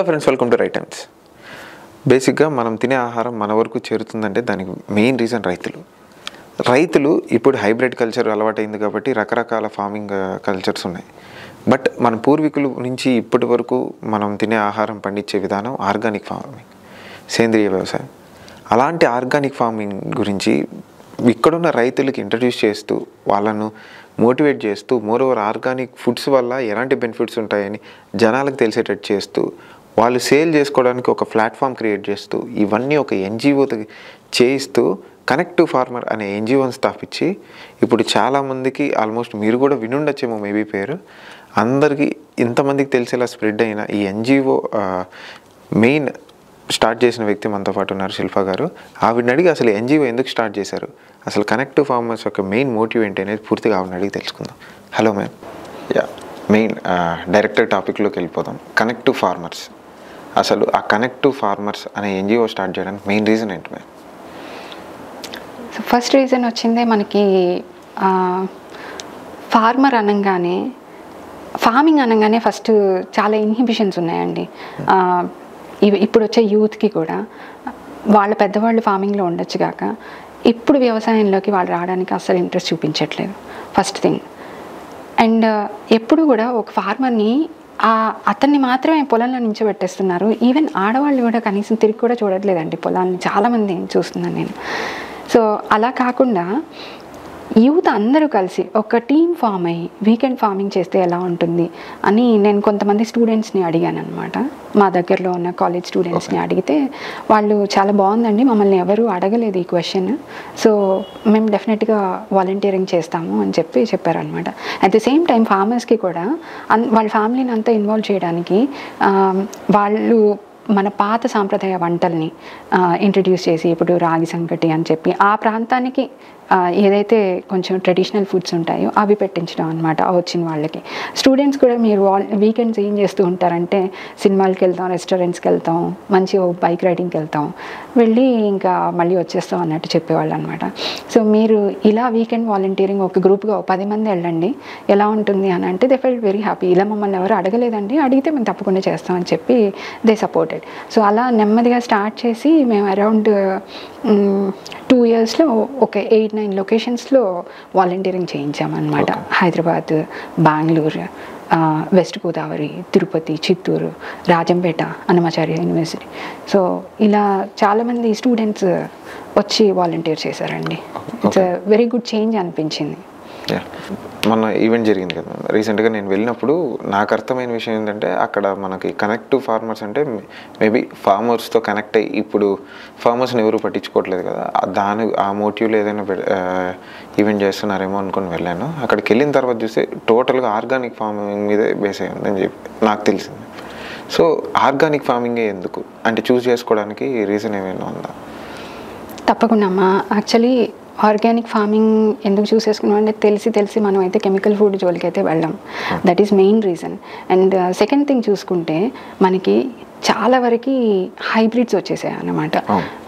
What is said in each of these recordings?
Hello friends welcome to right times బేసిక్గా మనం తినే ఆహారం మన వరకు చేరుతుందంటే దానికి మెయిన్ రీజన్ రైతులు. రైతులు ఇప్పుడు హైబ్రిడ్ కల్చర్ అలవాటైంది కాబట్టి రకరకాల ఫార్మింగ్ కల్చర్స్ uh, ఉన్నాయి. బట్ మన పూర్వీకుల నుంచి ఇప్పటి వరకు మనం తినే ఆహారం పండించే విధానం ఆర్గానిక్ ఫార్మింగ్ సేంద్రియ వ్యవసాయం. అలాంటి ఆర్గానిక్ ఫార్మింగ్ గురించి ఇక్కడున్న రైతులకి ఇంట్రడ్యూస్ చేస్తూ వాళ్ళను మోటివేట్ చేస్తూ మోరోవర్ ఆర్గానిక్ ఫుడ్స్ వల్ల ఎలాంటి బెనిఫిట్స్ ఉంటాయని జనాలకు తెలిసేటట్టు చేస్తూ వాళ్ళు సేల్ చేసుకోవడానికి ఒక ప్లాట్ఫామ్ క్రియేట్ చేస్తూ ఇవన్నీ ఒక ఎన్జిఓతో చేయిస్తూ కనెక్ట్ టు ఫార్మర్ అనే ఎన్జిఓని స్థాపించి ఇప్పుడు చాలామందికి ఆల్మోస్ట్ మీరు కూడా వినుండొచ్చేమో మేబీ పేరు. అందరికీ ఇంతమందికి తెలిసేలా స్ప్రెడ్ అయిన ఈ ఎన్జిఓ మెయిన్ స్టార్ట్ చేసిన వ్యక్తి మనతో పాటు ఉన్నారు శిల్ప గారు. ఆవిడని అడిగి అసలు ఎన్జిఓ ఎందుకు స్టార్ట్ చేశారు? అసలు కనెక్ట్ టు ఫార్మర్స్ యొక్క మెయిన్ మోటివ్ ఏంటి అనేది పూర్తిగా ఆవిడని అడిగి తెలుసుకుందాం. Hello ma'am yeah main director టాపిక్లోకి వెళ్ళిపోదాం. కనెక్ట్ టు ఫార్మర్స్ అసలు ఆ కనెక్ట్ టు ఫార్మర్స్ అనే ఎన్జిఓ స్టార్ట్ చేయడానికి మెయిన్ రీజన్ ఏంటి ఫస్ట్ రీజన్ వచ్చిందే మనకి ఫార్మర్ అనగానే ఫార్మింగ్ అనగానే ఫస్ట్ చాలా ఇన్హిబిషన్స్ ఉన్నాయండి. ఇవి- ఇప్పుడు వచ్చే యూత్కి కూడా. వాళ్ళ పెద్దవాళ్ళు ఫార్మింగ్లో ఉండొచ్చు కాక ఇప్పుడు వ్యవసాయంలోకి వాళ్ళు రావడానికి అస్సలు ఇంట్రెస్ట్ చూపించట్లేదు. ఫస్ట్ థింగ్ అండ్ ఎప్పుడు కూడా ఒక ఫార్మర్ని అతన్ని మాత్రమే పొలంలో నించోబెట్టేస్తున్నారు. ఈవెన్ ఆడవాళ్ళు కూడా కనీసం తిరిగి కూడా చూడట్లేదండి పొలాన్ని. చాలామంది చూస్తున్నాను నేను. సో అలా కాకుండా యూత్ అందరూ కలిసి ఒక టీమ్ ఫామ్ అయ్యి వీకెండ్ ఫార్మింగ్ చేస్తే ఎలా ఉంటుంది అని నేను కొంతమంది స్టూడెంట్స్ని అడిగాను అనమాట మా దగ్గరలో ఉన్న కాలేజ్ స్టూడెంట్స్ని అడిగితే వాళ్ళు చాలా బాగుందండి మమ్మల్ని ఎవరు అడగలేదు ఈ క్వశ్చన్ సో మేము డెఫినెట్గా వాలంటీరింగ్ చేస్తాము అని చెప్పి చెప్పారనమాట అట్ ద సేమ్ టైం ఫార్మర్స్కి కూడా అన్ వాళ్ళ ఫ్యామిలీని అంతా ఇన్వాల్వ్ చేయడానికి వాళ్ళు మన పాత సాంప్రదాయ వంటల్ని ఇంట్రడ్యూస్ చేసి ఇప్పుడు రాగి సంకటి అని చెప్పి ఆ ప్రాంతానికి ఏదైతే కొంచెం ట్రెడిషనల్ ఫుడ్స్ ఉంటాయో అవి పెట్టించడం అనమాట వచ్చిన వాళ్ళకి. స్టూడెంట్స్ కూడా మీరు వీకెండ్స్ ఏం చేస్తూ ఉంటారంటే సినిమాలకి వెళ్తాం రెస్టారెంట్స్కి వెళ్తాం మంచి బైక్ రైడింగ్కి వెళ్తాం. వెళ్ళి ఇంకా మళ్ళీ వచ్చేస్తాం అన్నట్టు చెప్పేవాళ్ళు అనమాట సో మీరు ఇలా వీకెండ్ వాలంటీరింగ్ ఒక గ్రూప్గా ఒక పది మంది వెళ్ళండి. ఎలా ఉంటుంది అని అంటే దే ఫెల్ట్ వెరీ హ్యాపీ ఇలా మమ్మల్ని ఎవరు అడగలేదండి. అడిగితే మేము తప్పకుండా చేస్తామని చెప్పి దే సపోర్టెడ్ సో అలా నెమ్మదిగా స్టార్ట్ చేసి మేము అరౌండ్ టూ ఇయర్స్లో ఒక ఎయిట్ నైన్ లొకేషన్స్లో volunteering చేయించామన్నమాట. Hyderabad Bengaluru west Godavari Tirupati Chittoor Rajampet Annamacharya university. So ఇలా చాలామంది స్టూడెంట్స్ వచ్చి వాలంటీర్ చేశారండి. ఇట్స్ వెరీ గుడ్ చేంజ్ అనిపించింది. మొన్న ఈవెంట్ జరిగింది కదా. రీసెంట్గా నేను వెళ్ళినప్పుడు నాకు అర్థమైన విషయం ఏంటంటే అక్కడ మనకి కనెక్ట్ టు ఫార్మర్స్ అంటే మేబీ ఫార్మర్స్తో కనెక్ట్ అయ్యి ఇప్పుడు ఫార్మర్స్ని ఎవరు పట్టించుకోవట్లేదు కదా. దాని ఆ మోటివ్లో ఏదైనా ఈవెంట్ చేస్తున్నారేమో అనుకుని వెళ్ళాను. అక్కడికి వెళ్ళిన తర్వాత చూస్తే టోటల్గా ఆర్గానిక్ ఫార్మింగ్ మీదే బేస్ అయ్యి చెప్పి నాకు తెలిసింది. సో ఆర్గానిక్ ఫార్మింగే ఎందుకు? అంటే చూస్ చేసుకోవడానికి రీజన్ ఏమైనా ఉందా? తప్పకుండా అమ్మా. యాక్చువల్లీ ఆర్గానిక్ ఫార్మింగ్ ఎందుకు చూస్ చేసుకున్నాం అంటే తెలిసి తెలిసి మనం అయితే కెమికల్ ఫుడ్ జోలికి అయితే వెళ్ళాం that is main reason and second thing చూసుకుంటే మనకి చాలా వరకు హైబ్రిడ్స్ వచ్చేసాయి అన్నమాట.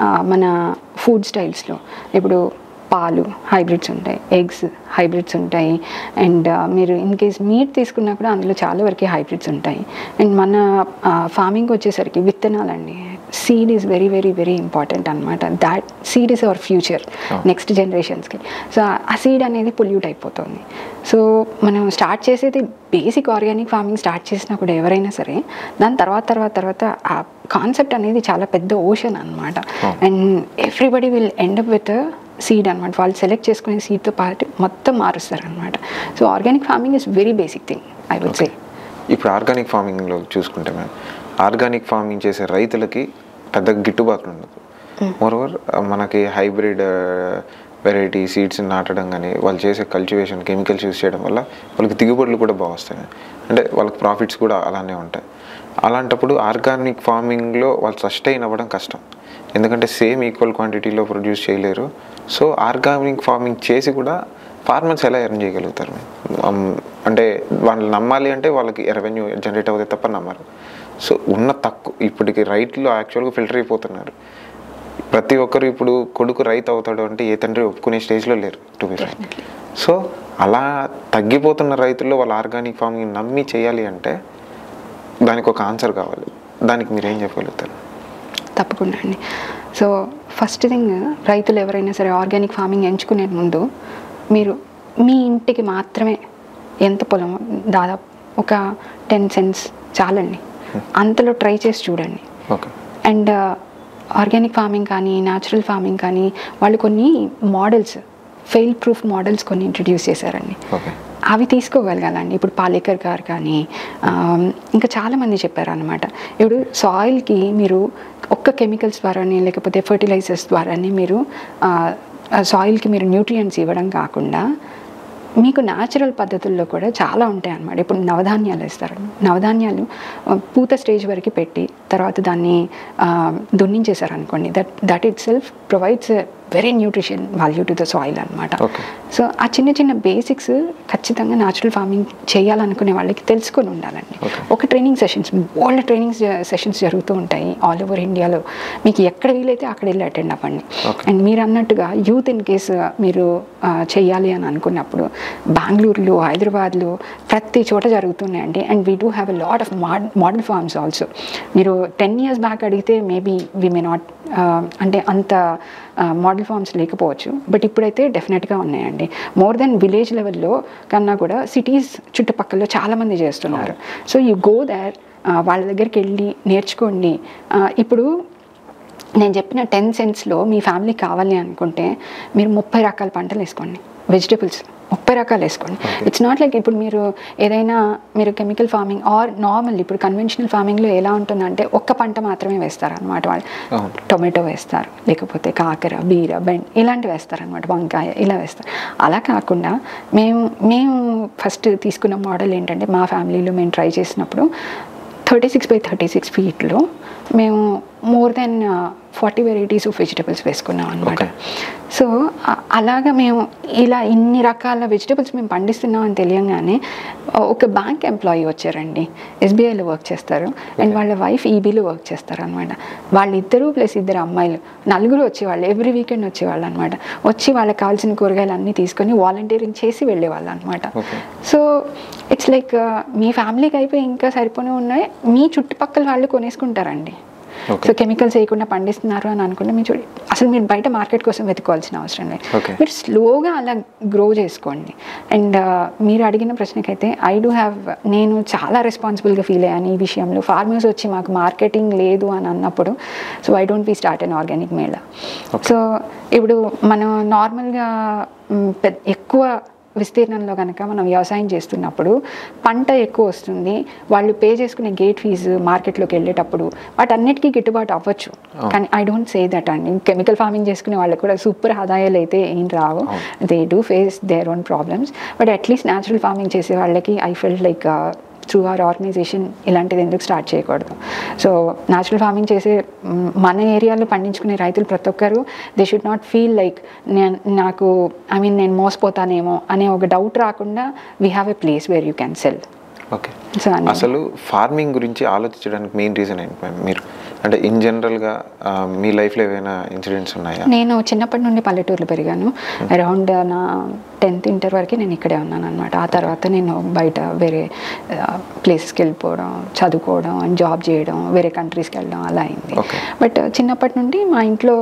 ఆ, మన ఫుడ్ స్టైల్స్లో ఇప్పుడు పాలు హైబ్రిడ్స్ ఉంటాయి ఎగ్స్ హైబ్రిడ్స్ ఉంటాయి. అండ్ మీరు ఇన్ కేస్ మీట్ తీసుకున్నా కూడా అందులో చాలా వరకు హైబ్రిడ్స్ ఉంటాయి. అండ్ మన ఫార్మింగ్ వచ్చేసరికి విత్తనాలండి. Seed is very very very important అనమాట that seed is our future next జనరేషన్స్కి so ఆ సీడ్ అనేది పొల్యూట్ అయిపోతుంది. సో మనం స్టార్ట్ చేసేది బేసిక్ ఆర్గానిక్ ఫార్మింగ్ స్టార్ట్ చేసినా కూడా ఎవరైనా సరే దాని తర్వాత తర్వాత తర్వాత ఆ కాన్సెప్ట్ అనేది చాలా పెద్ద ఓషన్ అనమాట and everybody will end with seed అనమాట వాళ్ళు సెలెక్ట్ చేసుకునే సీడ్తో పాటు మొత్తం మారుస్తారు అనమాట so organic farming is very basic thing I would say ఇప్పుడు ఆర్గానిక్ ఫార్మింగ్లో చూసుకుంటే మేము ఆర్గానిక్ ఫార్మింగ్ చేసే రైతులకి పెద్ద గిట్టుబాటు ఉండదు. మోరోవర్ మనకి హైబ్రిడ్ వెరైటీ సీడ్స్ నాటడం కానీ వాళ్ళు చేసే కల్టివేషన్ కెమికల్స్ యూస్ చేయడం వల్ల వాళ్ళకి దిగుబడులు కూడా బాగా వస్తాయి. అంటే వాళ్ళకి ప్రాఫిట్స్ కూడా అలానే ఉంటాయి. అలాంటప్పుడు ఆర్గానిక్ ఫార్మింగ్లో వాళ్ళు సస్టైన్ అవ్వడం కష్టం. ఎందుకంటే సేమ్ ఈక్వల్ క్వాంటిటీలో ప్రొడ్యూస్ చేయలేరు. సో ఆర్గానిక్ ఫార్మింగ్ చేసి కూడా ఫార్మర్స్ ఎలా ఎర్న్ చేయగలుగుతారు? అంటే వాళ్ళు నమ్మాలి అంటే వాళ్ళకి రెవెన్యూ జనరేట్ అవుతాయి తప్ప నమ్మరు. సో ఉన్న తక్కువ ఇప్పటికి రైతులు యాక్చువల్గా ఫిల్టర్ అయిపోతున్నారు. ప్రతి ఒక్కరు ఇప్పుడు కొడుకు రైతు అవుతాడు అంటే ఏ తండ్రి ఒప్పుకునే స్టేజ్లో లేరు టు బి ఫ్రాంక్ సో అలా తగ్గిపోతున్న రైతుల్లో వాళ్ళు ఆర్గానిక్ ఫార్మింగ్ నమ్మి చేయాలి అంటే దానికి ఒక ఆన్సర్ కావాలి. దానికి మీరు ఏం చెప్పగలుగుతారు? తప్పకుండా అండి. సో ఫస్ట్ థింగ్ రైతులు ఎవరైనా సరే ఆర్గానిక్ ఫార్మింగ్ ఎంచుకునే ముందు మీరు మీ ఇంటికి మాత్రమే ఎంత పొలం దాదాపు ఒక టెన్ సెంట్స్ చాలండి. అంతలో ట్రై చేసి చూడండి. అండ్ ఆర్గానిక్ ఫార్మింగ్ కానీ న్యాచురల్ ఫార్మింగ్ కానీ వాళ్ళు కొన్ని మోడల్స్ ఫెయిల్ ప్రూఫ్ మోడల్స్ కొన్ని ఇంట్రడ్యూస్ చేశారండి. అవి తీసుకోగలగాలండి. ఇప్పుడు పాలేకర్ గారు కానీ ఇంకా చాలామంది చెప్పారు అనమాట ఇప్పుడు సాయిల్కి మీరు ఒక్క కెమికల్స్ ద్వారానే లేకపోతే ఫర్టిలైజర్స్ ద్వారానే మీరు సాయిల్కి మీరు న్యూట్రియంట్స్ ఇవ్వడం కాకుండా మీకు న్యాచురల్ పద్ధతుల్లో కూడా చాలా ఉంటాయి అన్నమాట. ఇప్పుడు నవధాన్యాలు వేస్తారు. నవధాన్యాలు పూత స్టేజ్ వరకు పెట్టి తర్వాత దాన్ని దున్నించేశారు అనుకోండి that that itself provides very nutrition value to the soil అనమాట. సో ఆ చిన్న చిన్న బేసిక్స్ ఖచ్చితంగా న్యాచురల్ ఫార్మింగ్ చేయాలనుకునే వాళ్ళకి తెలుసుకొని ఉండాలండి. ఒక training sessions old training sessions జరుగుతూ ఉంటాయి ఆల్ ఓవర్ ఇండియాలో మీకు ఎక్కడ వీలైతే అక్కడ వెళ్ళి అటెండ్ అవ్వండి. అండ్ మీరు అన్నట్టుగా యూత్ ఇన్ కేసు మీరు ఆ, చెయ్యాలి అని అనుకున్నప్పుడు బెంగళూరులో హైదరాబాద్లో ప్రతి చోట జరుగుతున్నాయండి and we do have a lot of model farms also మీరు టెన్ ఇయర్స్ బ్యాక్ అడిగితే మేబీ వి మే నాట్ అంటే అంత మోడల్ ఫార్మ్స్ లేకపోవచ్చు బట్ ఇప్పుడైతే డెఫినెట్గా ఉన్నాయండి. మోర్ దెన్ విలేజ్ లెవెల్లో కన్నా కూడా సిటీస్ చుట్టుపక్కల చాలామంది చేస్తున్నారు. సో యూ గో దార్ వాళ్ళ దగ్గరికి వెళ్ళి నేర్చుకోండి. ఇప్పుడు నేను చెప్పిన టెన్ సెంట్స్లో మీ ఫ్యామిలీ కావాలి అనుకుంటే మీరు ముప్పై రకాల పంటలు వేసుకోండి. వెజిటబుల్స్ ముప్పై రకాలు వేసుకోండి ఇట్స్ నాట్ లైక్ ఇప్పుడు మీరు ఏదైనా మీరు కెమికల్ ఫార్మింగ్ ఆర్ నార్మల్ ఇప్పుడు కన్వెన్షనల్ ఫార్మింగ్లో ఎలా ఉంటుందంటే ఒక్క పంట మాత్రమే వేస్తారు అనమాట వాళ్ళు. టొమాటో వేస్తారు లేకపోతే కాకర బీర బెండ్ ఇలాంటివి వేస్తారు అనమాట వంకాయ ఇలా వేస్తారు. అలా కాకుండా మేము మేము ఫస్ట్ తీసుకున్న మోడల్ ఏంటంటే మా ఫ్యామిలీలో మేము ట్రై చేసినప్పుడు thirty six by thirty six ఫీట్లో మేము more than forty varieties of vegetables వేసుకున్నాం అనమాట. సో అలాగా మేము ఇలా ఇన్ని రకాల వెజిటబుల్స్ మేము పండిస్తున్నాం అని తెలియంగానే ఒక బ్యాంక్ ఎంప్లాయీ వచ్చారండి. ఎస్బీఐలో వర్క్ చేస్తారు. అండ్ వాళ్ళ వైఫ్ ఈబీలో వర్క్ చేస్తారు అనమాట వాళ్ళిద్దరూ ప్లస్ ఇద్దరు అమ్మాయిలు నలుగురు వచ్చేవాళ్ళు ఎవ్రీ వీకెండ్ వచ్చేవాళ్ళు అనమాట వచ్చి వాళ్ళకి కావాల్సిన కూరగాయలు అన్నీ తీసుకొని వాలంటీరింగ్ చేసి వెళ్ళేవాళ్ళు అనమాట. సో ఇట్స్ లైక్ మీ ఫ్యామిలీకి అయిపోయి ఇంకా సరిపోనే ఉన్నాయి. మీ చుట్టుపక్కల వాళ్ళు కొనేసుకుంటారండి. సో కెమికల్స్ వేయకుండా పండిస్తున్నారు అని అనుకుంటే మీరు చూడండి. అసలు మీరు బయట మార్కెట్ కోసం వెతుకోవాల్సిన అవసరం లేదు. మీరు స్లోగా అలా గ్రో చేసుకోండి. అండ్ మీరు అడిగిన ప్రశ్నకైతే ఐ డూ హ్యావ్ నేను చాలా రెస్పాన్సిబుల్గా ఫీల్ అయ్యాను ఈ విషయంలో. ఫార్మర్స్ వచ్చి మాకు మార్కెటింగ్ లేదు అని అన్నప్పుడు so I don't be start an organic mela so ఇప్పుడు మనం నార్మల్గా ఎక్కువ విస్తీర్ణంలో కనుక మనం వ్యవసాయం చేస్తున్నప్పుడు పంట ఎక్కువ వస్తుంది వాళ్ళు పే చేసుకునే గేట్ ఫీజు మార్కెట్లోకి వెళ్ళేటప్పుడు వాటన్నిటికీ గిట్టుబాటు అవ్వచ్చు. కానీ ఐ డోంట్ సే దట్ అండి. కెమికల్ ఫార్మింగ్ చేసుకునే వాళ్ళకి కూడా సూపర్ ఆదాయాలు అయితే ఏం రావు. They do face their own problems but at least natural farming చేసే వాళ్ళకి I felt like through our organisation ఇలాంటిది ఎందుకు స్టార్ట్ చేయకూడదు? సో న్యాచురల్ ఫార్మింగ్ చేసే మన ఏరియాలో పండించుకునే రైతులు ప్రతి ఒక్కరు they should not feel like నేను నాకు ఐ మీన్ నేను మోసపోతానేమో అనే ఒక డౌట్ రాకుండా we have a place where you can sell okay. అసలు ఫార్మింగ్ గురించి ఆలోచించడానికి మెయిన్ రీజన్ ఏంటి మ్యామ్? మీరు అంటే ఇన్ జనరల్గా మీ లైఫ్లో ఏమైనా ఇన్సిడెంట్స్ ఉన్నాయా? నేను చిన్నప్పటి నుండి పల్లెటూరులో పెరిగాను. అరౌండ్ నా టెన్త్ ఇంటర్ వరకు నేను ఇక్కడే ఉన్నాను అనమాట ఆ తర్వాత నేను బయట వేరే ప్లేసెస్కి వెళ్ళిపోవడం చదువుకోవడం అండ్ జాబ్ చేయడం వేరే కంట్రీస్కి వెళ్ళడం అలా అయింది. బట్ చిన్నప్పటి నుండి మా ఇంట్లో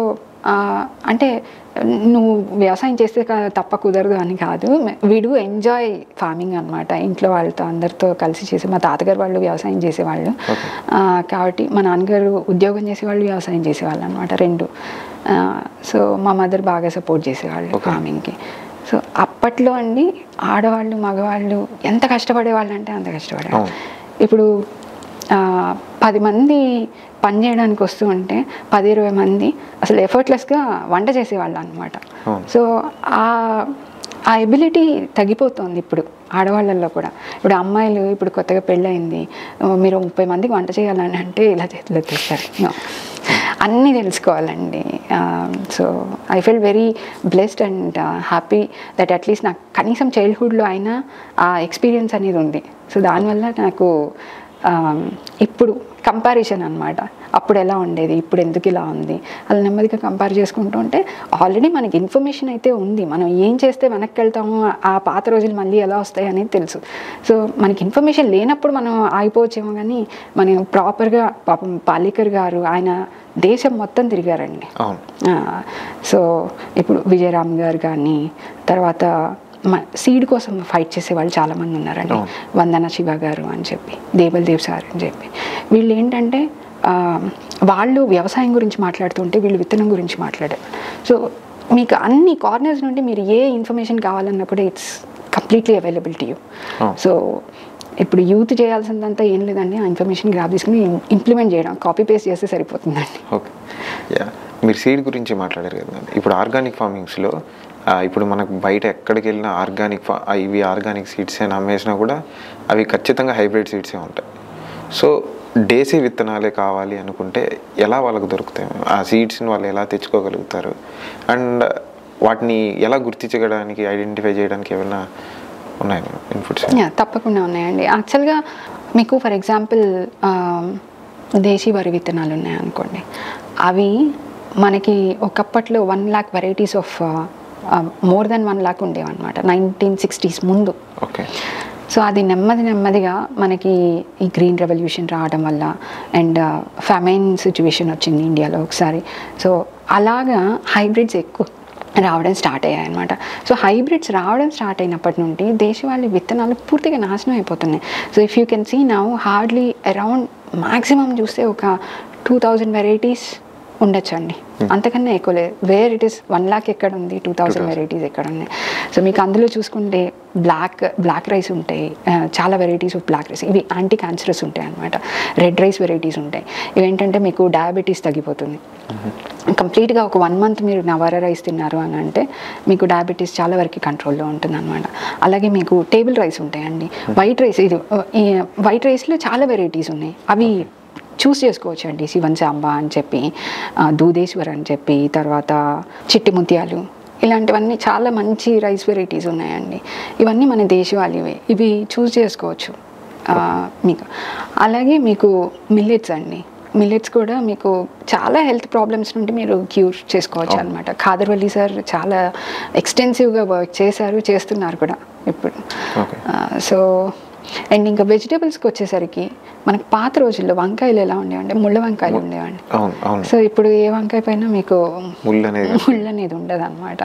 అంటే నువ్వు వ్యవసాయం చేస్తే తప్ప కుదరదు అని కాదు. వీ డూ ఎంజాయ్ ఫార్మింగ్ అనమాట ఇంట్లో వాళ్ళతో అందరితో కలిసి చేసి మా తాతగారు వాళ్ళు వ్యవసాయం చేసేవాళ్ళు. కాబట్టి మా నాన్నగారు ఉద్యోగం చేసేవాళ్ళు వ్యవసాయం చేసేవాళ్ళు అనమాట రెండు. సో మా మదర్ బాగా సపోర్ట్ చేసేవాళ్ళు. ఫార్మింగ్కి. సో అప్పట్లో అండి ఆడవాళ్ళు మగవాళ్ళు ఎంత కష్టపడేవాళ్ళు అంటే అంత కష్టపడేవాళ్ళు. ఇప్పుడు పది మంది పని చేయడానికి వస్తూ ఉంటే పది ఇరవై మంది అసలు ఎఫర్ట్లెస్గా వంట చేసేవాళ్ళు అనమాట. సో ఆ ఆ ఎబిలిటీ తగ్గిపోతుంది ఇప్పుడు ఆడవాళ్ళల్లో కూడా. ఇప్పుడు అమ్మాయిలు ఇప్పుడు కొత్తగా పెళ్ళయింది మీరు ముప్పై మందికి వంట చేయాలని అంటే ఇలా చేతులు ఎత్తేస్తారు. అన్నీ తెలుసుకోవాలండి. So I feel very blessed and happy that at least నాకు కనీసం చైల్డ్హుడ్లో అయినా ఆ ఎక్స్పీరియన్స్ అనేది ఉంది. సో దానివల్ల నాకు ఇప్పుడు కంపారిజన్ అన్నమాట. అప్పుడు ఎలా ఉండేది? ఇప్పుడు ఎందుకు ఇలా ఉంది? అలా నెమ్మదిగా కంపేర్ చేసుకుంటూ ఉంటే ఆల్రెడీ మనకి ఇన్ఫర్మేషన్ అయితే ఉంది. మనం ఏం చేస్తే వెనక్కి వెళ్తాము ఆ పాత రోజులు మళ్ళీ ఎలా వస్తాయి అనేది తెలుసు. సో మనకి ఇన్ఫర్మేషన్ లేనప్పుడు మనం ఆగిపోవచ్చేమో కానీ మనం ప్రాపర్గా పాపం పాలేకర్ గారు ఆయన దేశం మొత్తం తిరిగారండి. సో ఇప్పుడు విజయరామ్ గారు కానీ తర్వాత సీడ్ కోసం ఫైట్ చేసే వాళ్ళు చాలామంది ఉన్నారండి. వందన శివ గారు అని చెప్పి దేవల్ దేవ్ సార్ అని చెప్పి. వీళ్ళు ఏంటంటే వాళ్ళు వ్యవసాయం గురించి మాట్లాడుతుంటే వీళ్ళు విత్తనం గురించి మాట్లాడారు. సో మీకు అన్ని కార్నర్స్ నుండి మీరు ఏ ఇన్ఫర్మేషన్ కావాలన్నా కూడా it's completely available to you అవును. సో ఇప్పుడు యూత్ చేయాల్సిందంతా ఏం లేదండి. ఆ ఇన్ఫర్మేషన్ గ్రాప్ తీసుకుని ఇంప్లిమెంట్ చేయడం కాపీ పేస్ట్ చేస్తే సరిపోతుందండి. ఓకే మీరు సీడ్ గురించి మాట్లాడారు కదా ఇప్పుడు ఆర్గానిక్ ఫార్మింగ్స్లో ఇప్పుడు మనకు బయట ఎక్కడికి వెళ్ళినా ఆర్గానిక్ ఫా ఇవి ఆర్గానిక్ సీడ్స్ అని అమ్మేసినా కూడా అవి ఖచ్చితంగా హైబ్రిడ్ సీడ్సే ఉంటాయి. సో డేసీ విత్తనాలే కావాలి అనుకుంటే ఎలా వాళ్ళకు దొరుకుతాయి? ఆ సీడ్స్ని వాళ్ళు ఎలా తెచ్చుకోగలుగుతారు? అండ్ వాటిని ఎలా గుర్తించడానికి ఐడెంటిఫై చేయడానికి ఏమైనా ఉన్నాయి ఇన్పుట్స్? యా తప్పకుండా ఉన్నాయండి. యాక్చువల్గా మీకు ఫర్ ఎగ్జాంపుల్ దేశీ వరి విత్తనాలు ఉన్నాయనుకోండి. అవి మనకి ఒకప్పట్లో one lakh varieties of more than one lakh ఉండేవన్నమాట నైన్టీన్ సిక్స్టీస్ ముందు. ఓకే సో అది నెమ్మది నెమ్మదిగా మనకి ఈ గ్రీన్ రెవల్యూషన్ రావడం వల్ల అండ్ ఫెమైన్ సిచ్యువేషన్ వచ్చింది ఇండియాలో ఒకసారి. సో అలాగా హైబ్రిడ్స్ ఎక్కువ రావడం స్టార్ట్ అయ్యాయి అనమాట సో హైబ్రిడ్స్ రావడం స్టార్ట్ అయినప్పటి నుండి దేశవాళీ విత్తనాలు పూర్తిగా నాశనం అయిపోతున్నాయి. So if you can see now hardly around maximum చూస్తే ఒక టూ థౌజండ్ వెరైటీస్ ఉండొచ్చండి. అంతకన్నా ఎక్కువ లేదు. Where it is one lakh ఎక్కడ ఉంది? టూ థౌజండ్ వెరైటీస్ ఎక్కడ ఉన్నాయి? సో మీకు అందులో చూసుకుంటే బ్లాక్ బ్లాక్ రైస్ ఉంటాయి. చాలా వెరైటీస్ ఆఫ్ బ్లాక్ రైస్ ఇవి యాంటీ క్యాన్సరస్ ఉంటాయి అనమాట రెడ్ రైస్ వెరైటీస్ ఉంటాయి. ఇవి ఏంటంటే మీకు డయాబెటీస్ తగ్గిపోతుంది. కంప్లీట్గా ఒక వన్ మంత్ మీరు నవారా రైస్ తిన్నారు అని అంటే మీకు డయాబెటీస్ చాలా వరకు కంట్రోల్లో ఉంటుంది అనమాట అలాగే మీకు టేబుల్ రైస్ ఉంటాయండి. వైట్ రైస్ ఇది వైట్ రైస్లో చాలా వెరైటీస్ ఉన్నాయి. అవి చూస్ చేసుకోవచ్చు అండి శివన్ సాంబా అని చెప్పి దూదేశ్వర్ అని చెప్పి తర్వాత చిట్టి ముత్యాలు ఇలాంటివన్నీ చాలా మంచి రైస్ వెరైటీస్ ఉన్నాయండి. ఇవన్నీ మన దేశవాళివే. ఇవి చూస్ చేసుకోవచ్చు. మీకు. అలాగే మీకు మిల్లెట్స్ అండి. మిల్లెట్స్ కూడా మీకు చాలా హెల్త్ ప్రాబ్లమ్స్ నుండి మీరు క్యూర్ చేసుకోవచ్చు అనమాట ఖాదర్వల్లి సార్ చాలా ఎక్స్టెన్సివ్గా వర్క్ చేశారు చేస్తున్నారు కూడా ఇప్పుడు. సో అండ్ ఇంకా వెజిటేబుల్స్కి వచ్చేసరికి మనకు పాత రోజుల్లో వంకాయలు ఎలా ఉండేవండి ముళ్ళ వంకాయలు ఉండేవండి. సో ఇప్పుడు ఏ వంకాయ పైన మీకు ముళ్ళు అనేది ముళ్ళు అనేది ఉండదు అనమాట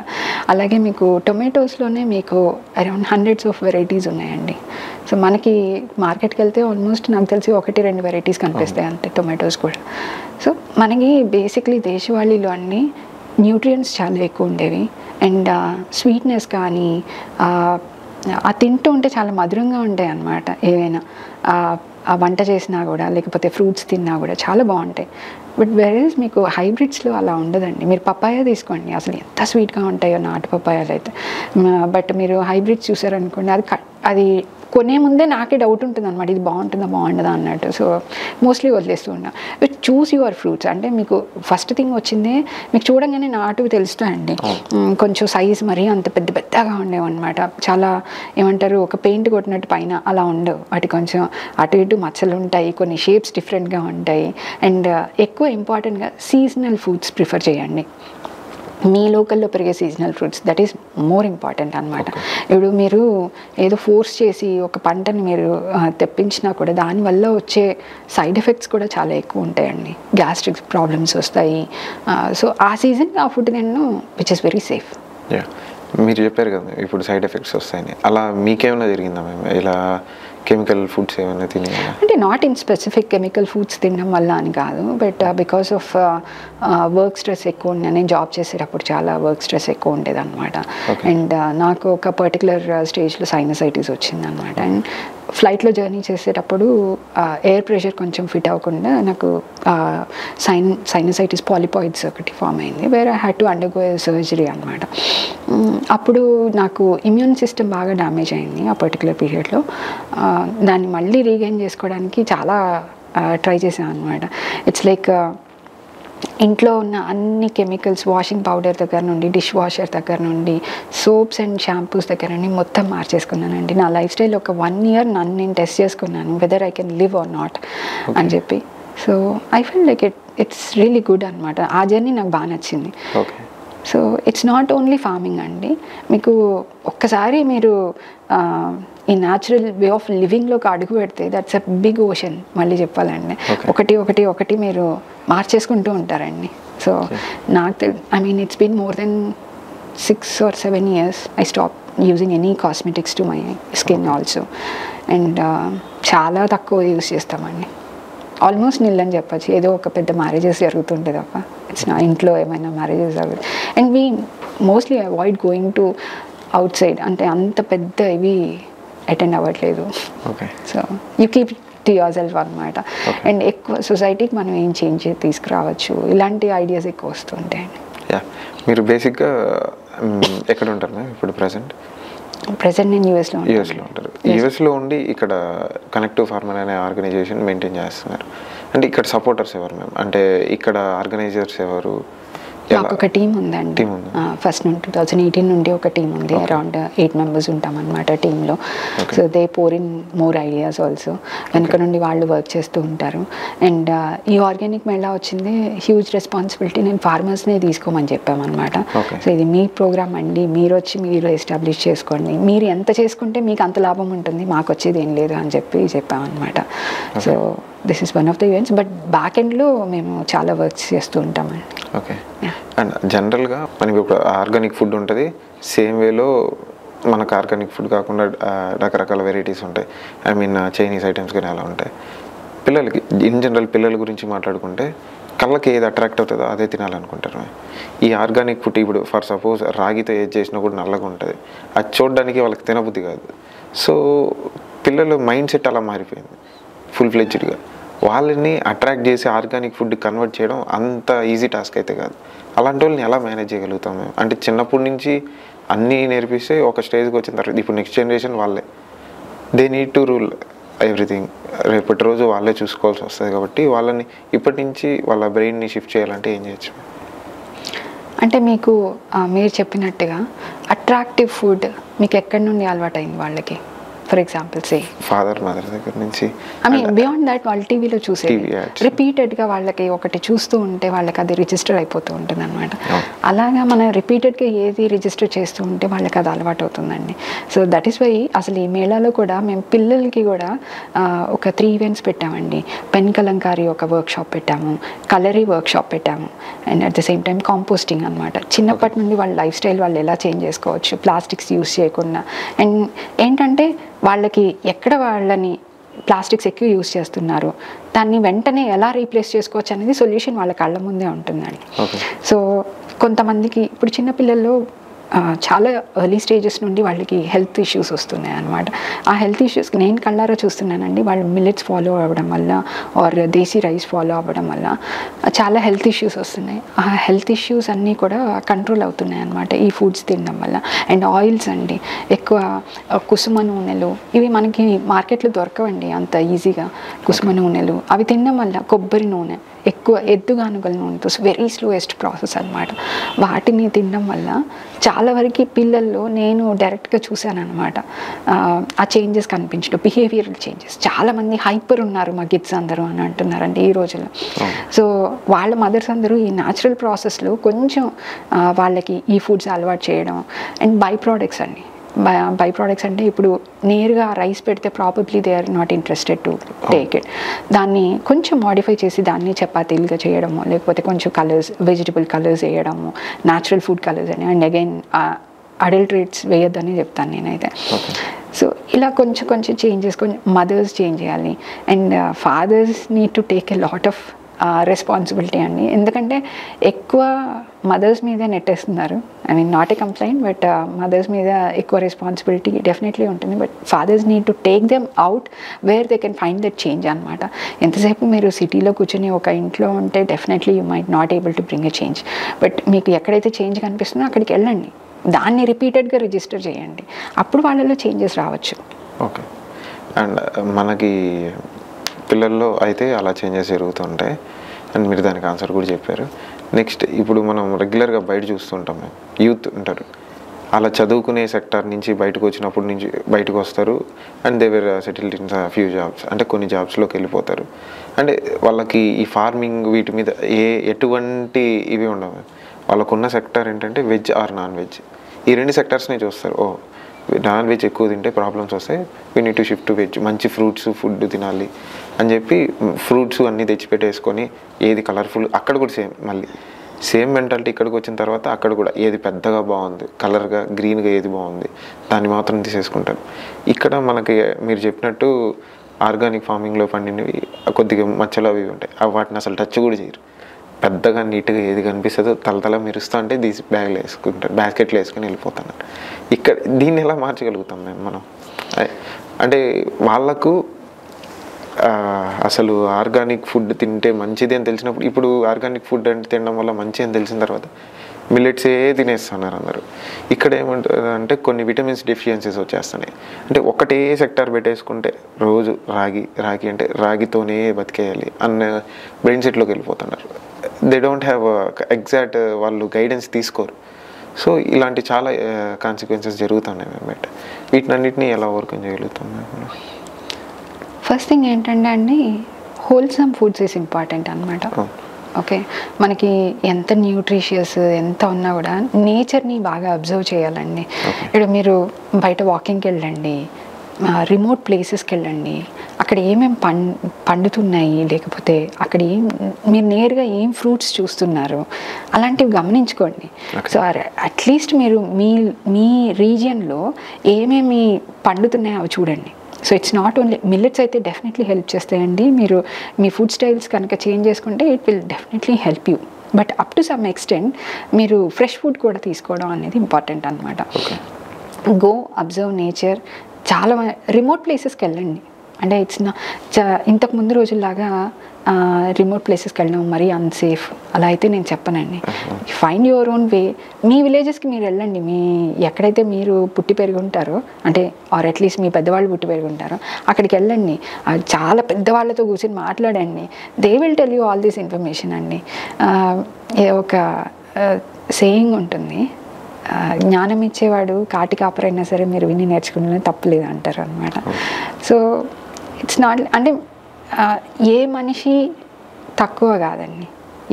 అలాగే మీకు టొమాటోస్లోనే మీకు అరౌండ్ హండ్రెడ్స్ ఆఫ్ వెరైటీస్ ఉన్నాయండి. సో మనకి మార్కెట్కి వెళ్తే ఆల్మోస్ట్ నాకు తెలిసి ఒకటి రెండు వెరైటీస్ కనిపిస్తాయి అంతే టొమాటోస్ కూడా. సో మనకి బేసిక్లీ దేశవాళీలో అన్ని న్యూట్రియంట్స్ చాలా ఎక్కువ ఉండేవి. అండ్ స్వీట్నెస్ కానీ ఆ, తింటూ ఉంటే చాలా మధురంగా ఉంటాయి అన్నమాట. ఏవైనా ఆ, వంట చేసినా కూడా లేకపోతే ఫ్రూట్స్ తిన్నా కూడా చాలా బాగుంటాయి. బట్ వెరీస్ మీకు హైబ్రిడ్స్లో అలా ఉండదండి. మీరు పప్పాయ తీసుకోండి. అసలు ఎంత స్వీట్గా ఉంటాయో నాటు పప్పాయాలు అయితే. బట్ మీరు హైబ్రిడ్స్ చూసారనుకోండి అది అది కొనే ముందే నాకే డౌట్ ఉంటుంది అనమాట ఇది బాగుంటుందా బాగుండదా అన్నట్టు. సో మోస్ట్లీ వదిలేస్తూ ఉన్నా. చూస్ యువర్ ఫ్రూట్స్ అంటే మీకు ఫస్ట్ థింగ్ వచ్చిందే మీకు చూడంగానే నాటువి తెలుస్తాయండి కొంచెం సైజ్ మరీ అంత పెద్ద పెద్దగా ఉండేవి అనమాట చాలా ఏమంటారు ఒక పెయింట్ కొట్టినట్టు పైన అలా ఉండవు. వాటి కొంచెం అటు ఇటు మచ్చలు ఉంటాయి కొన్ని షేప్స్ డిఫరెంట్గా ఉంటాయి. అండ్ ఎక్కువ ఇంపార్టెంట్గా సీజనల్ ఫుడ్స్ ప్రిఫర్ చేయండి. మీ లోకల్లో పెరిగే seasonal fruits that is more important అనమాట ఇప్పుడు మీరు ఏదో ఫోర్స్ చేసి ఒక పంటని మీరు తెప్పించినా కూడా దానివల్ల వచ్చే సైడ్ ఎఫెక్ట్స్ కూడా చాలా ఎక్కువ ఉంటాయండి. గ్యాస్ట్రిక్ ప్రాబ్లమ్స్ వస్తాయి. సో ఆ సీజన్ ఆ ఫుడ్ తినడం which is very safe yeah మీరు చెప్పారు కదా ఇప్పుడు సైడ్ ఎఫెక్ట్స్ వస్తాయని. అలా మీకేమైనా జరిగిందా మేము ఇలా కెమికల్ ఫుడ్స్ ఏమైనా తిని అంటే not in specific chemical foods తినడం వల్ల అని కాదు but because of work stress ఎక్కువ ఉండే నేను జాబ్ చేసేటప్పుడు చాలా వర్క్ స్ట్రెస్ ఎక్కువ ఉండేది అనమాట. అండ్ నాకు ఒక పర్టికులర్ స్టేజ్లో సైనసైటిస్ వచ్చింది అనమాట అండ్ ఫ్లైట్లో జర్నీ చేసేటప్పుడు ఎయిర్ ప్రెషర్ కొంచెం ఫిట్ అవ్వకుండా నాకు సైన్ సైనసైటిస్ పాలిపాయిడ్స్ ఒకటి ఫామ్ అయింది వేరే హ్యాడ్ టు అండర్గో సర్జరీ అనమాట అప్పుడు నాకు ఇమ్యూన్ సిస్టమ్ బాగా డ్యామేజ్ అయింది ఆ పర్టికులర్ పీరియడ్లో దాన్ని మళ్ళీ రీగైన్ చేసుకోవడానికి చాలా ట్రై చేశాను అనమాట ఇట్స్ లైక్ ఇంట్లో ఉన్న అన్ని కెమికల్స్ వాషింగ్ పౌడర్ దగ్గర నుండి డిష్ వాషర్ దగ్గర నుండి సోప్స్ అండ్ షాంపూస్ దగ్గర నుండి మొత్తం మార్చేసుకున్నానండి. నా లైఫ్ స్టైల్ ఒక వన్ ఇయర్ నన్ను నేను టెస్ట్ చేసుకున్నాను whether I can live or not అని చెప్పి. So I feel like it it's really good అనమాట ఆ జర్నీ నాకు బాగా నచ్చింది. So it's not only farming అండి. మీకు ఒక్కసారి మీరు ఈ న్యాచురల్ వే ఆఫ్ లివింగ్లోకి అడుగు పెడితే దట్స్ అ బిగ్ ఓషన్ మళ్ళీ చెప్పాలండి. ఒకటి ఒకటి ఒకటి మీరు మార్చేసుకుంటూ ఉంటారండి. సో నాకు తెల్ I mean it's been more than six or seven years I stop using any cosmetics to my skin also and చాలా తక్కువ యూస్ చేస్తామండి. ఆల్మోస్ట్ నిల్ అని చెప్పచ్చు. ఏదో ఒక పెద్ద మ్యారేజెస్ జరుగుతుంటే తప్ప. ఇట్స్ నా ఇంట్లో ఏమైనా మ్యారేజెస్ జరుగుతాయి and we mostly avoid going to outside అంటే అంత పెద్ద ఇవి అటెండ్ అవ్వట్లేదు. Okay so you keep to yourself అనమాట అండ్ ఎక్కువ సొసైటీకి మనం ఏం చేంజ్ తీసుకురావచ్చు. ఇలాంటి ఐడియాస్ ఎక్కువ వస్తుంటాయండి యా మీరు బేసిక్గా మ్, ఎక్కడ ఉంటారు మ్యామ్ ఇప్పుడు ప్రజెంట్ ప్రజెంట్ నేను యూఎస్లో యూఎస్లో ఉంటారు. యూఎస్లో ఉండి ఇక్కడ కనెక్టివ్ ఫార్మర్ అనే ఆర్గనైజేషన్ మెయింటైన్ చేస్తున్నారు. అంటే ఇక్కడ సపోర్టర్స్ ఎవరు మ్యామ్ అంటే ఇక్కడ ఆర్గనైజర్స్ ఎవరు? మాకు ఒక టీం ఉందండి? ఫస్ట్ నుండి టూ థౌజండ్ ఎయిటీన్ నుండి ఒక టీం ఉంది. అరౌండ్ ఎయిట్ మెంబర్స్ ఉంటాం అనమాట టీంలో so they pour in more ideas also వెనక నుండి వాళ్ళు వర్క్ చేస్తూ ఉంటారు. అండ్ ఈ ఆర్గానిక్ మేళా వచ్చింది. Huge responsibility. నేను ఫార్మర్స్నే తీసుకోమని చెప్పామన్నమాట. సో ఇది మీ ప్రోగ్రామ్ అండి. మీరు వచ్చి మీరు ఎస్టాబ్లిష్ చేసుకోండి. మీరు ఎంత చేసుకుంటే మీకు అంత లాభం ఉంటుంది. మాకు వచ్చేది ఏం లేదు అని చెప్పి చెప్పామన్నమాట. So this is one of the events but back ఎండ్లో మేము చాలా వర్క్స్ చేస్తూ ఉంటామండి ఓకే అండ్ జనరల్గా మనకి ఇప్పుడు ఆర్గానిక్ ఫుడ్ ఉంటుంది. సేమ్ వేలో మనకు ఆర్గానిక్ ఫుడ్ కాకుండా రకరకాల వెరైటీస్ ఉంటాయి. ఐ మీన్ చైనీస్ ఐటమ్స్ కానీ అలా ఉంటాయి. పిల్లలకి ఇన్ జనరల్ పిల్లల గురించి మాట్లాడుకుంటే కళ్ళకి ఏది అట్రాక్ట్ అవుతుందో అదే తినాలనుకుంటారు. ఈ ఆర్గానిక్ ఫుడ్ ఇప్పుడు ఫర్ సపోజ్ రాగితో ఏది చేసినా కూడా నల్లగా ఉంటుంది. అది చూడడానికి వాళ్ళకి తినబుద్ధి కాదు. సో పిల్లల మైండ్ సెట్ అలా మారిపోయింది. ఫుల్ ఫ్లెడ్జ్డ్గా వాళ్ళని అట్రాక్ట్ చేసి ఆర్గానిక్ ఫుడ్ కన్వర్ట్ చేయడం అంత ఈజీ టాస్క్ అయితే కాదు. అలాంటి వాళ్ళని ఎలా మేనేజ్ చేయగలుగుతాం మేము? అంటే చిన్నప్పటి నుంచి అన్నీ నేర్పిస్తే ఒక స్టేజ్కి వచ్చిన తర్వాత ఇప్పుడు నెక్స్ట్ జనరేషన్ వాళ్ళే. They need to rule everything రేపటి రోజు వాళ్ళే చూసుకోవాల్సి వస్తుంది కాబట్టి వాళ్ళని ఇప్పటి నుంచి వాళ్ళ బ్రెయిన్ని షిఫ్ట్ చేయాలంటే ఏం చేయొచ్చు? అంటే మీకు మీరు చెప్పినట్టుగా అట్రాక్టివ్ ఫుడ్ మీకు ఎక్కడి నుండి అలవాటైంది వాళ్ళకి? For example say father mother దగ్గర నుంచి ఐ మీన్ బియాండ్ దాట్ వాళ్ళు టీవీలో ads. రిపీటెడ్గా వాళ్ళకి ఒకటి చూస్తూ ఉంటే వాళ్ళకి అది రిజిస్టర్ అయిపోతూ ఉంటుంది అనమాట. అలాగా మనం రిపీటెడ్గా ఏది రిజిస్టర్ చేస్తూ ఉంటే వాళ్ళకి అది అలవాటు అవుతుందండి. సో దట్ ఈస్ వై అసలు ఈ మేళాలో కూడా మేము పిల్లలకి కూడా ఒక త్రీ ఈవెంట్స్ పెట్టామండి. పెన్ కలంకారీ ఒక వర్క్ షాప్ పెట్టాము. కలరీ వర్క్ షాప్ పెట్టాము. And at the same time composting అనమాట చిన్నప్పటి నుండి వాళ్ళ లైఫ్ స్టైల్ వాళ్ళు ఎలా చేంజ్ చేసుకోవచ్చు ప్లాస్టిక్స్ యూస్ చేయకుండా. అండ్ ఏంటంటే వాళ్ళకి ఎక్కడ వాళ్ళని ప్లాస్టిక్స్ ఎక్కువ యూస్ చేస్తున్నారు? దాన్ని వెంటనే ఎలా రీప్లేస్ చేసుకోవచ్చు అనేది సొల్యూషన్ వాళ్ళ కళ్ళ ముందే ఉంటుందండి. సో కొంతమందికి ఇప్పుడు చిన్నపిల్లల్లో చాలా ఎర్లీ స్టేజెస్ నుండి వాళ్ళకి హెల్త్ ఇష్యూస్ వస్తున్నాయి అనమాట ఆ హెల్త్ ఇష్యూస్ నేను కళ్ళారా చూస్తున్నానండి. వాళ్ళు మిల్లెట్స్ ఫాలో అవ్వడం వల్ల ఆర్ దేశీ రైస్ ఫాలో అవ్వడం వల్ల చాలా హెల్త్ ఇష్యూస్ వస్తున్నాయి. ఆ హెల్త్ ఇష్యూస్ అన్నీ కూడా కంట్రోల్ అవుతున్నాయి అనమాట ఈ ఫుడ్స్ తినడం వల్ల. అండ్ ఆయిల్స్ అండి ఎక్కువ కుసుమ నూనెలు ఇవి మనకి మార్కెట్లో దొరకవండి అంత ఈజీగా కుసుమ నూనెలు అవి తినడం వల్ల కొబ్బరి నూనె ఎక్కువ ఎద్దుగానుగల నూనెతో వెరీ స్లోయెస్ట్ ప్రాసెస్ అనమాట వాటిని తినడం వల్ల చాలా వరకు పిల్లల్లో నేను డైరెక్ట్గా చూశాను అనమాట ఆ చేంజెస్ కనిపించడం బిహేవియరల్ చేంజెస్. చాలామంది హైపర్ ఉన్నారు మా కిడ్స్ అందరూ అని అంటున్నారండి ఈ రోజుల్లో. సో వాళ్ళ మదర్స్ అందరూ ఈ న్యాచురల్ ప్రాసెస్లో కొంచెం వాళ్ళకి ఈ ఫుడ్స్ అలవాటు చేయడం అండ్ బై ప్రోడక్ట్స్ అండి. బై ప్రోడక్ట్స్ అంటే ఇప్పుడు నేరుగా రైస్ పెడితే probably they are not interested to take it దాన్ని కొంచెం మాడిఫై చేసి దాన్ని చపాతీలుగా చేయడము లేకపోతే కొంచెం కలర్స్ వెజిటబుల్ కలర్స్ వేయడము న్యాచురల్ ఫుడ్ కలర్స్ అని. అండ్ అగైన్ అడల్ట్రేట్స్ వేయొద్దని చెప్తాను నేనైతే. సో ఇలా కొంచెం కొంచెం చేంజెస్ కొంచెం మదర్స్ చేంజ్ చేయాలి. And fathers need to take a lot of responsibility అండి. ఎందుకంటే ఎక్కువ మదర్స్ మీదే నెట్టేస్తున్నారు. I mean not a complaint but mothers మీద ఎక్కువ రెస్పాన్సిబిలిటీ డెఫినెట్లీ ఉంటుంది. But fathers need to take them out where they can find that change అనమాట ఎంతసేపు మీరు సిటీలో కూర్చొని ఒక ఇంట్లో ఉంటే definitely you might not able to bring a change but మీకు ఎక్కడైతే చేంజ్ కనిపిస్తుందో అక్కడికి వెళ్ళండి. దాన్ని రిపీటెడ్గా రిజిస్టర్ చేయండి. అప్పుడు వాళ్ళలో చేంజెస్ రావచ్చు. ఓకే అండ్ uh, మనకి పిల్లల్లో అయితే అలా చేంజెస్ జరుగుతుంటాయి. అండ్ మీరు దానికి ఆన్సర్ కూడా చెప్పారు. నెక్స్ట్ ఇప్పుడు మనం రెగ్యులర్గా బయట చూస్తుంటాం. మేము యూత్ ఉంటారు. అలా చదువుకునే సెక్టార్ నుంచి బయటకు వచ్చినప్పటి నుంచి బయటకు వస్తారు. And they were settled in few jobs అంటే కొన్ని జాబ్స్లోకి వెళ్ళిపోతారు. అంటే వాళ్ళకి ఈ ఫార్మింగ్ వీటి మీద ఏ ఎటువంటి ఇవి ఉండవు. వాళ్ళకున్న సెక్టార్ ఏంటంటే వెజ్ ఆర్ నాన్ వెజ్ ఈ రెండు సెక్టార్స్నే చూస్తారు. ఓ నాన్ వెజ్ ఎక్కువ తింటే ప్రాబ్లమ్స్ వస్తాయి. We need to shift veg మంచి ఫ్రూట్స్ ఫుడ్ తినాలి. అని చెప్పి ఫ్రూట్స్ అన్నీ తెచ్చిపెట్టేసుకొని ఏది కలర్ఫుల్ అక్కడ కూడా సేమ్ మళ్ళీ సేమ్ మెంటాలిటీ ఇక్కడికి వచ్చిన తర్వాత అక్కడ కూడా ఏది పెద్దగా బాగుంది కలర్గా గ్రీన్గా ఏది బాగుంది దాన్ని మాత్రం తీసేసుకుంటాను ఇక్కడ మనకి మీరు చెప్పినట్టు ఆర్గానిక్ ఫార్మింగ్లో పండినవి కొద్దిగా మచ్చలు అవి ఉంటాయి. అవి వాటిని అసలు టచ్ కూడా చేయరు. పెద్దగా నీట్గా ఏది కనిపిస్తుందో తలతల మెరుస్తూ అంటే తీసి బ్యాగ్లో వేసుకుంటారు బాస్కెట్లో వేసుకుని వెళ్ళిపోతాను. ఇక్కడ దీన్ని ఎలా మార్చగలుగుతాం మేము మనం? అంటే వాళ్ళకు అసలు ఆర్గానిక్ ఫుడ్ తింటే మంచిది అని తెలిసినప్పుడు ఇప్పుడు ఆర్గానిక్ ఫుడ్ అంటే తినడం వల్ల మంచి అని తెలిసిన తర్వాత మిల్లెట్సే తినేస్తున్నారు అందరూ. ఇక్కడ ఏమంటారు అంటే కొన్ని విటమిన్స్ డెఫిషియన్సీస్ వచ్చేస్తున్నాయి. అంటే ఒకటే సెక్టార్ పెట్టేసుకుంటే రోజు రాగి రాగి అంటే రాగితోనే బతికేయాలి అన్న బ్రెయిన్ సెట్లోకి వెళ్ళిపోతున్నారు. దే డోంట్ హ్యావ్ ఎగ్జాక్ట్ వాళ్ళు గైడెన్స్ తీసుకోరు. సో ఇలాంటి చాలా కాన్సిక్వెన్సెస్ జరుగుతున్నాయి అన్నమాట. వీటినన్నింటినీ ఎలా ఓవర్కమ్ చేయగలుగుతాం? మేము ఫస్ట్ థింగ్ ఏంటంటే అండి హోల్సమ్ ఫుడ్స్ ఈస్ ఇంపార్టెంట్ అనమాట. ఓకే మనకి ఎంత న్యూట్రిషియస్ ఎంత ఉన్నా కూడా నేచర్ని బాగా అబ్జర్వ్ చేయాలండి. ఇప్పుడు మీరు బయట వాకింగ్కి వెళ్ళండి రిమోట్ ప్లేసెస్కి వెళ్ళండి అక్కడ ఏమేమి పం పండుతున్నాయి లేకపోతే అక్కడ ఏం మీరు నేరుగా ఏం ఫ్రూట్స్ చూస్తున్నారు అలాంటివి గమనించుకోండి. సో అట్లీస్ట్ మీరు మీ మీ రీజియన్లో ఏమేమి పండుతున్నాయో అవి చూడండి. So it's not only millets అయితే డెఫినెట్లీ హెల్ప్ చేస్తాయండి. మీరు మీ ఫుడ్ స్టైల్స్ కనుక చేంజ్ చేసుకుంటే it will definitely help you but up to some extent మీరు ఫ్రెష్ ఫుడ్ కూడా తీసుకోవడం అనేది ఇంపార్టెంట్ అనమాట గో అబ్జర్వ్ నేచర్ చాలా రిమోట్ ప్లేసెస్కి వెళ్ళండి. అంటే ఇట్స్ నా చ- ఇంతకు ముందు రోజుల్లాగా రిమోట్ ప్లేసెస్కి వెళ్ళడం మరీ అన్సేఫ్ అలా అయితే నేను చెప్పనండి. ఫైండ్ యువర్ ఓన్ వే మీ విలేజెస్కి మీరు వెళ్ళండి. మీ ఎక్కడైతే మీరు పుట్టి పెరిగి ఉంటారో అంటే ఆర్ అట్లీస్ట్ మీ పెద్దవాళ్ళు పుట్టి పెరిగి ఉంటారో అక్కడికి వెళ్ళండి. చాలా పెద్దవాళ్ళతో కూర్చొని మాట్లాడండి. They will tell you all this information అండి. ఒక సేయింగ్ ఉంటుంది. జ్ఞానం ఇచ్చేవాడు కాటి కాపరైనా సరే మీరు విని నేర్చుకునే తప్పులేదు అంటారు అనమాట సో ఇట్స్ నాట్ అంటే ఏ మనిషి తక్కువ కాదండి.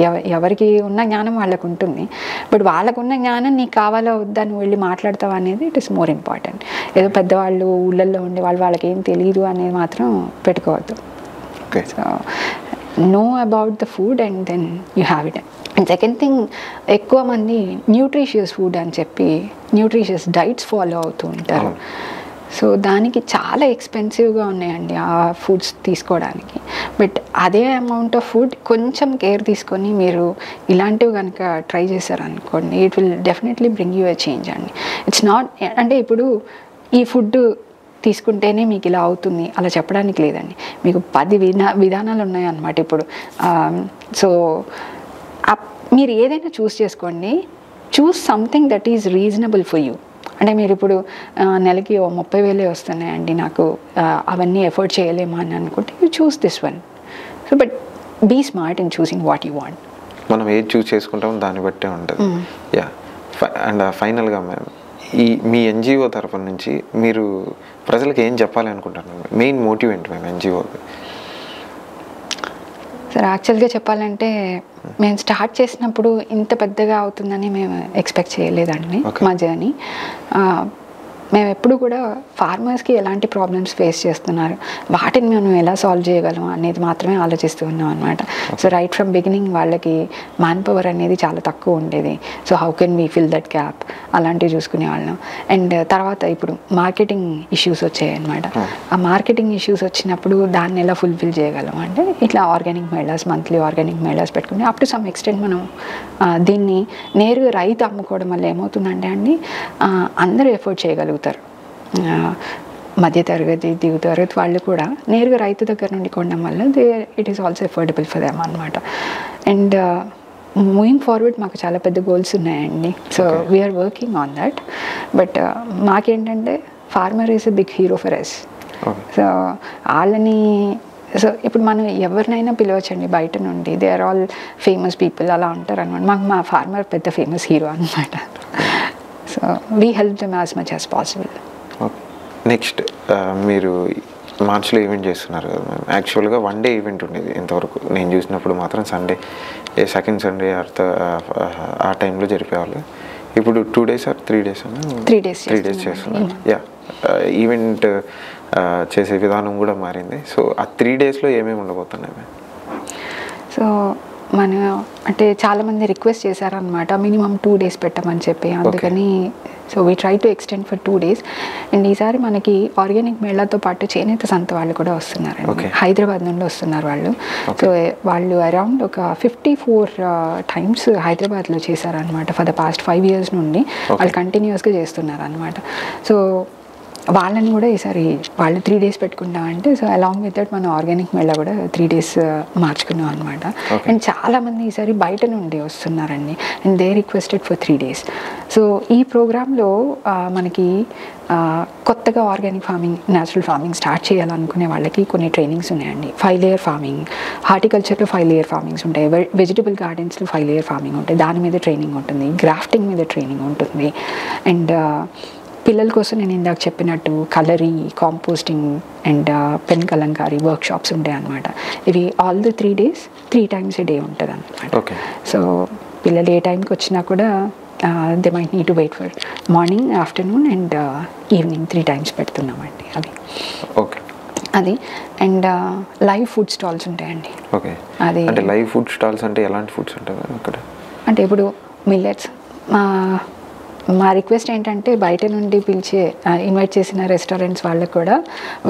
ఎవ ఎవరికి ఉన్న జ్ఞానం వాళ్ళకు ఉంటుంది. బట్ వాళ్ళకున్న జ్ఞానం నీకు కావాలా వద్దా నువ్వు వెళ్ళి మాట్లాడతావు అనేది ఇట్ ఇస్ మోర్ ఇంపార్టెంట్. ఏదో పెద్దవాళ్ళు ఊళ్ళల్లో ఉండే వాళ్ళు వాళ్ళకి ఏం తెలియదు అనేది మాత్రం పెట్టుకోవద్దు. Okay. So know about the food and then you have it and second thing ఎక్కువ మంది న్యూట్రిషియస్ ఫుడ్ అని చెప్పి న్యూట్రిషియస్ డైట్స్ ఫాలో అవుతూ ఉంటారు. సో దానికి చాలా ఎక్స్పెన్సివ్గా ఉన్నాయండి ఆ ఫుడ్స్ తీసుకోవడానికి. బట్ అదే అమౌంట్ ఆఫ్ ఫుడ్ కొంచెం కేర్ తీసుకొని మీరు ఇలాంటివి కనుక ట్రై చేశారనుకోండి it will definitely bring you a change అండి. ఇట్స్ నాట్ అంటే ఇప్పుడు ఈ ఫుడ్ తీసుకుంటేనే మీకు ఇలా అవుతుంది అలా చెప్పడానికి లేదండి. మీకు పది విధా విధానాలు ఉన్నాయన్నమాట ఇప్పుడు. సో మీరు ఏదైనా చూస్ చేసుకోండి. Choose something that is reasonable for you అంటే మీరు ఇప్పుడు నెలకి ఓ ముప్పై వేలే వస్తున్నాయండి నాకు అవన్నీ ఎఫోర్డ్ చేయలేమా అని అనుకుంటే you choose this one so but be smart in choosing what you want మనం ఏది చూస్ చేసుకుంటామో దాన్ని బట్టే ఉంటుంది. యా అండ్ ఫైనల్గా మ్యామ్ ఈ మీ ఎన్జిఓ తరఫు నుంచి మీరు ప్రజలకు ఏం చెప్పాలి అనుకుంటున్నారు? మెయిన్ మోటివ్ ఏంటి మేము ఎన్జిఓకి సార్ యాక్చువల్గా చెప్పాలంటే మేము స్టార్ట్ చేసినప్పుడు ఇంత పెద్దగా అవుతుందని మేము ఎక్స్పెక్ట్ చేయలేదండి. మా జర్నీ మేము ఎప్పుడు కూడా ఫార్మర్స్కి ఎలాంటి ప్రాబ్లమ్స్ ఫేస్ చేస్తున్నారు? వాటిని మనం ఎలా సాల్వ్ చేయగలం అనేది మాత్రమే ఆలోచిస్తూ ఉన్నాం అనమాట సో రైట్ ఫ్రమ్ బిగినింగ్ వాళ్ళకి మ్యాన్ పవర్ అనేది చాలా తక్కువ ఉండేది. So how can we fill that gap అలాంటివి చూసుకునే వాళ్ళం. అండ్ తర్వాత ఇప్పుడు మార్కెటింగ్ ఇష్యూస్ వచ్చాయి అనమాట ఆ మార్కెటింగ్ ఇష్యూస్ వచ్చినప్పుడు దాన్ని ఎలా ఫుల్ఫిల్ చేయగలం అంటే ఇట్లా organic melas monthly organic melas పెట్టుకుని అప్ టు సమ్ ఎక్స్టెంట్ మనం దీన్ని నేరుగా రైతు అమ్ముకోవడం వల్ల ఏమవుతుందంటే అండి అందరూ ఎఫోర్డ్ చేయగలుగుతారు. ఆ, మధ్యతరగతి దిగు తరగతి వాళ్ళు కూడా నేరుగా రైతు దగ్గర నుండి కొనడం వల్ల they it is also affordable for them అనమాట అండ్ మూవింగ్ ఫార్వర్డ్ మాకు చాలా పెద్ద గోల్స్ ఉన్నాయండి. So we are working on that but మాకేంటంటే farmer is a big hero for us so వాళ్ళని సో ఇప్పుడు మనం ఎవరినైనా పిలవచ్చండి బయట నుండి. They are all famous people అలా ఉంటారు అనమాట మాకు మా ఫార్మర్ పెద్ద ఫేమస్ హీరో అనమాట so we help them as much as possible next మీరు మార్చ్లో ఈవెంట్ చేస్తున్నారు కదా మ్యామ్. యాక్చువల్గా వన్ డే ఈవెంట్ ఉండేది ఇంతవరకు. నేను చూసినప్పుడు మాత్రం సండే ఏ సెకండ్ సండే అర్థ ఆ టైంలో జరిపేవాళ్ళు. ఇప్పుడు two days or three days Three days three days. చేస్తున్నారు. యా ఈవెంట్ చేసే విధానం కూడా మారింది. సో ఆ త్రీ డేస్లో ఏమేమి ఉండబోతున్నాయి మ్యామ్? సో మన అంటే చాలామంది రిక్వెస్ట్ చేశారనమాట మినిమం టూ డేస్ పెట్టమని చెప్పి. అందుకని so we try to extend for two days and ఈసారి మనకి ఆర్గానిక్ మేళాతో పాటు చేనేత సంత వాళ్ళు కూడా వస్తున్నారండి. Okay. హైదరాబాద్ నుండి వస్తున్నారు వాళ్ళు. సో వాళ్ళు అరౌండ్ ఒక ఫిఫ్టీ ఫోర్ టైమ్స్ హైదరాబాద్లో చేశారనమాట for the past five years నుండి. వాళ్ళు కంటిన్యూస్గా చేస్తున్నారు అనమాట సో వాళ్ళని కూడా ఈసారి వాళ్ళు త్రీ డేస్ పెట్టుకుంటాం అంటే సో అలాంగ్ విత్ దట్ మన ఆర్గానిక్ మేళ కూడా త్రీ డేస్ మార్చుకున్నాం అనమాట. అండ్ చాలామంది ఈసారి బయట నుండి వస్తున్నారండి. And they requested for three days so ఈ ప్రోగ్రాంలో మనకి ఆ, కొత్తగా organic farming natural farming start చేయాలనుకునే వాళ్ళకి కొన్ని ట్రైనింగ్స్ ఉన్నాయండి. ఫైవ్ లేయర్ ఫార్మింగ్ హార్టికల్చర్లో ఫైవ్ లేయర్ ఫార్మింగ్స్ ఉంటాయి. వెజిటబుల్ గార్డెన్స్లో ఫైవ్ లేయర్ ఫార్మింగ్ ఉంటాయి. దాని మీద ట్రైనింగ్ ఉంటుంది. గ్రాఫ్టింగ్ మీద ట్రైనింగ్ ఉంటుంది. అండ్ పిల్లల కోసం నేను ఇందాక చెప్పినట్టు కలరీ composting and pen Kalamkari workshops ఉంటాయి అనమాట ఇవి all the three days three times a day ఉంటుంది అనమాట ఓకే సో పిల్లలు ఏ టైంకి వచ్చినా కూడా they might need to wait for morning afternoon and evening three times పెడుతున్నామండి అవి. ఓకే అది. అండ్ లైవ్ ఫుడ్ స్టాల్స్ ఉంటాయండి. ఓకే అది అంటే లైవ్ ఫుడ్ స్టాల్స్ అంటే ఎలాంటి ఫుడ్స్ ఉంటాయి ఇక్కడ? అంటే ఇప్పుడు మిల్లెట్స్ మా రిక్వెస్ట్ ఏంటంటే బయట నుండి పిలిచే ఇన్వైట్ చేసిన రెస్టారెంట్స్ వాళ్ళకు కూడా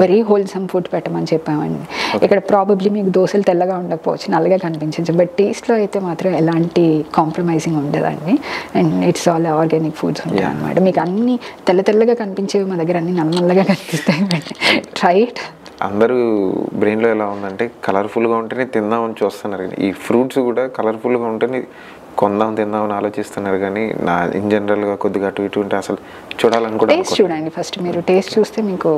వెరీ హోల్సమ్ ఫుడ్ పెట్టమని చెప్పామండి. ఇక్కడ ప్రాబబ్లీ మీకు దోశలు తెల్లగా ఉండకపోవచ్చు నల్లగా కనిపించవచ్చు బట్ టేస్ట్లో అయితే మాత్రం ఎలాంటి కాంప్రమైజింగ్ ఉండదండి. And it's all organic foods ఉంటాయి. అనమాట మీకు అన్ని తెల్ల తెల్లగా కనిపించేవి మా దగ్గర అన్ని నల్ల నల్లగా కనిపిస్తాయి. ట్రై ఇట్ అందరూ బ్రెయిన్లో ఎలా ఉందంటే కలర్ఫుల్గా ఉంటేనే తిందామని చూస్తున్నారు. ఈ ఫ్రూట్స్ కూడా కలర్ఫుల్గా ఉంటేనే కొందాం తిందామని ఆలోచిస్తున్నారు కానీ నా ఇన్ జనరల్గా కొద్దిగా అటు ఇటు ఉంటే అసలు చూడాలని కూడా టేస్ట్ చూడండి ఫస్ట్ మీరు. టేస్ట్ చూస్తే మీకు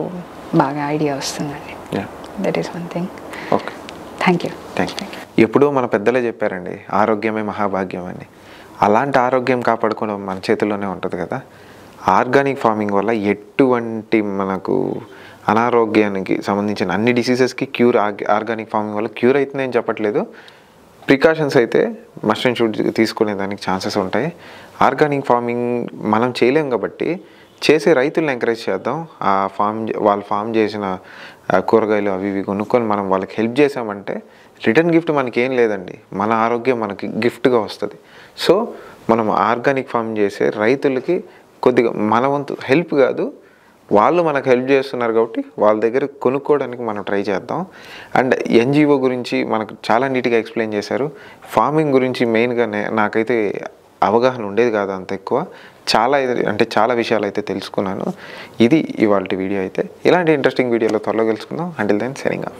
బాగా ఐడియా వస్తుందండి. That is one thing okay thank you thank you ఎప్పుడో మన పెద్దలే చెప్పారండి ఆరోగ్యమే మహాభాగ్యం అని. అలాంటి ఆరోగ్యం కాపాడుకోవడం మన చేతుల్లోనే ఉంటుంది కదా. ఆర్గానిక్ ఫార్మింగ్ వల్ల ఎటువంటి మనకు అనారోగ్యానికి సంబంధించిన అన్ని డిసీజెస్కి క్యూర్ ఆర్గానిక్ ఫార్మింగ్ వల్ల క్యూర్ అవుతుందని చెప్పట్లేదు. ప్రికాషన్స్ అయితే మస్ట్ అండ్ షుడ్ తీసుకునే దానికి ఛాన్సెస్ ఉంటాయి. ఆర్గానిక్ ఫార్మింగ్ మనం చేయలేం కాబట్టి చేసే రైతులను ఎంకరేజ్ చేద్దాం. ఆ ఫామ్ వాళ్ళు ఫామ్ చేసిన కూరగాయలు అవి ఇవి కొనుక్కొని మనం వాళ్ళకి హెల్ప్ చేసామంటే రిటర్న్ గిఫ్ట్ మనకి ఏం లేదండి. మన ఆరోగ్యం మనకి గిఫ్ట్గా వస్తుంది. సో మనం ఆర్గానిక్ ఫామ్ చేసే రైతులకి కొద్దిగా మన వంతు హెల్ప్ కాదు. వాళ్ళు మనకు హెల్ప్ చేస్తున్నారు కాబట్టి వాళ్ళ దగ్గర కొనుక్కోవడానికి మనం ట్రై చేద్దాం. అండ్ ఎన్జిఓ గురించి మనకు చాలా నీట్గా ఎక్స్ప్లెయిన్ చేశారు. ఫార్మింగ్ గురించి మెయిన్గా నాకైతే అవగాహన ఉండేది కాదు అంత ఎక్కువ. చాలా అంటే చాలా విషయాలు అయితే తెలుసుకున్నాను. ఇది ఇవాళ వీడియో అయితే. ఇలాంటి ఇంట్రెస్టింగ్ వీడియోలో త్వరలో తెలుసుకుందాం. అంటిల్ దెన్ సరిగా